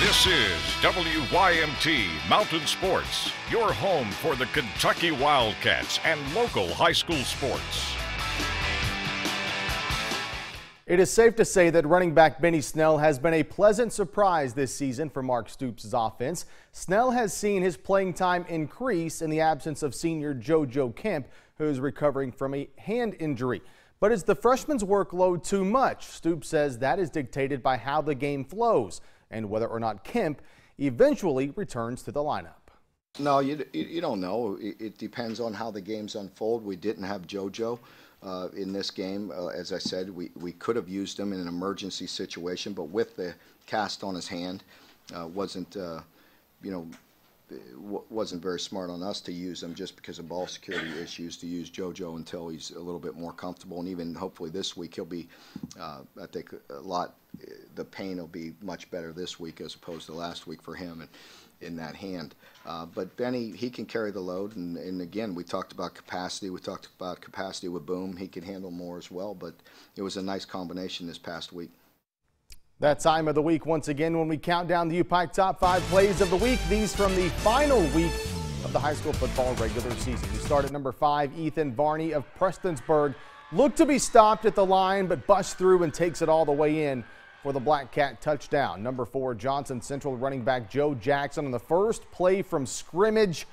This is WYMT Mountain Sports, your home for the Kentucky Wildcats and local high school sports. It is safe to say that running back Benny Snell has been a pleasant surprise this season for Mark Stoops' offense. Snell has seen his playing time increase in the absence of senior JoJo Kemp, who is recovering from a hand injury. But is the freshman's workload too much? Stoops says that is dictated by how the game flows and whether or not Kemp eventually returns to the lineup. No, you, you don't know. It depends on how the games unfold. We didn't have JoJo uh, in this game. Uh, as I said, we, we could have used him in an emergency situation, but with the cast on his hand, uh, wasn't, uh, you know, wasn't very smart on us to use him just because of ball security issues to use JoJo until he's a little bit more comfortable. And even hopefully this week he'll be, uh, I think, a lot, the pain will be much better this week as opposed to last week for him. And, in that hand. Uh, but Benny, he can carry the load, and, and, again, we talked about capacity. We talked about capacity with Boom. He can handle more as well, but it was a nice combination this past week. That time of the week once again when we count down the UPike top five plays of the week. These from the final week of the high school football regular season. We start at number five, Ethan Varney of Prestonsburg. Looked to be stopped at the line, but busts through and takes it all the way in for the Black Cat touchdown. Number four, Johnson Central running back Joe Jackson on the first play from scrimmage,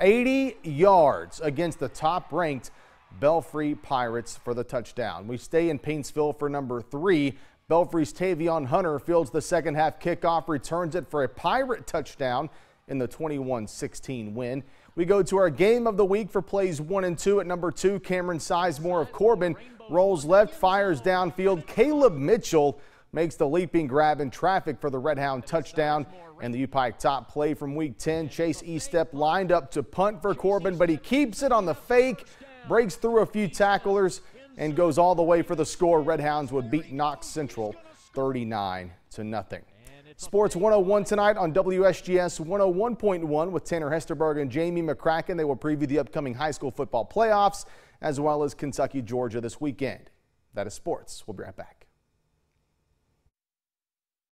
80 yards against the top ranked Belfry Pirates for the touchdown. We stay in Paintsville for number three. Belfry's Tavion Hunter fields the second half kickoff, returns it for a Pirate touchdown in the 21-16 win. We go to our game of the week for plays one and two at number two. Cameron Sizemore of Corbin rolls left, fires downfield. Caleb Mitchell makes the leaping grab in traffic for the Red Hound touchdown. And the UPike top play from week 10, Chase Estep lined up to punt for Corbin, but he keeps it on the fake, breaks through a few tacklers, and goes all the way for the score. Red Hounds would beat Knox Central 39 to nothing. Sports 101 tonight on WSGS 101.1 with Tanner Hesterberg and Jamie McCracken. They will preview the upcoming high school football playoffs as well as Kentucky, Georgia this weekend. That is sports. We'll be right back.